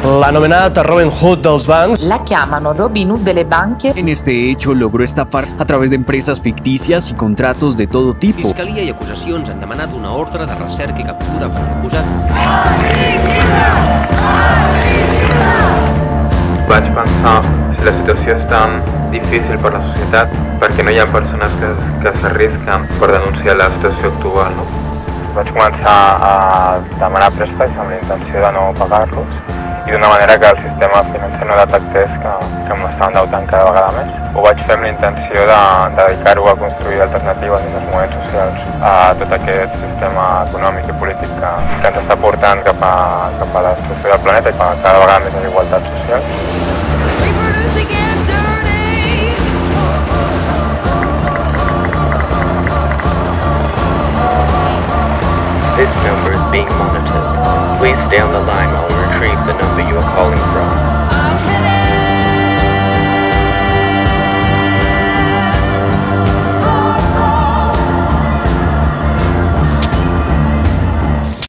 L'anomenat Robin Hood dels bancs La chiamano Robin Hood delle banche. En este hecho logró estafar a través de empresas ficticias y contratos de todo tipo. Fiscalia i acusacions han demanat una ordre de recerca i captura per l'acusat. Vaig pensar, si la situació és tan difícil per la societat, perquè no hi ha persones que, que s'arrisquen per denunciar la situació actual. No? Vaig començar a demanar préstecs amb la intenció de no pagar-los i d'una manera que el sistema financer no detectés que, que m'estava endeutant cada vegada més. Ho vaig fer amb la intenció de, de dedicar-ho a construir alternatives en els moments socials a tot aquest sistema econòmic i polític que, que ens està portant cap a, cap a la del planeta i cada vegada més desigualtats socials. This number is being monitored. Please stay on the line while The number you are calling.